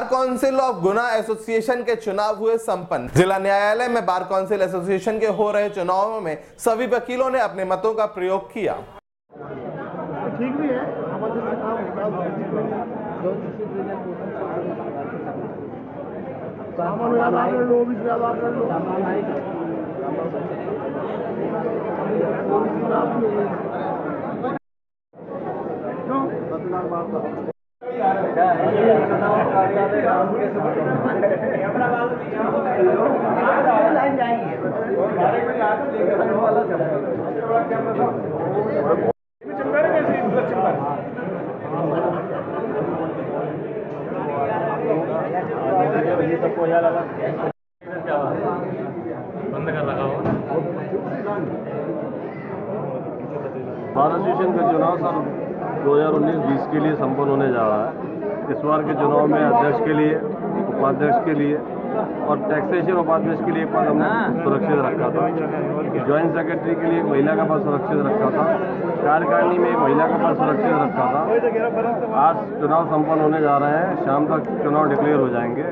Bar council of Guna association کے چناؤ ہوئے سمپن۔ ضلع نیایالے میں بار کونسل ایسوسیشن کے ہو رہے چناؤوں میں سبھی وکیلوں نے اپنے متوں کا پریوگ کیا۔ بند کر رہا ہو مہاراج کا چناؤ سر دو ہزار انیس بیس کے لیے سمپن ہونے جا رہا ہے۔ اس بار کے چناؤ میں ادھیش کے لیے، اپادھیش کے لیے اور ٹیکسیشن اپادھیش کے لیے ایک پاس ہم نے سرکشت رکھا تھا۔ جوائنٹ سیکرٹری کے لیے ایک مہیلا کا پاس سرکشت رکھا تھا۔ کارکارنی میں ایک مہیلا کا پاس سرکشت رکھا تھا۔ آج چناؤ سمپن ہونے جا رہے ہیں شام تک چناؤ ڈکلیئر ہو جائیں گے۔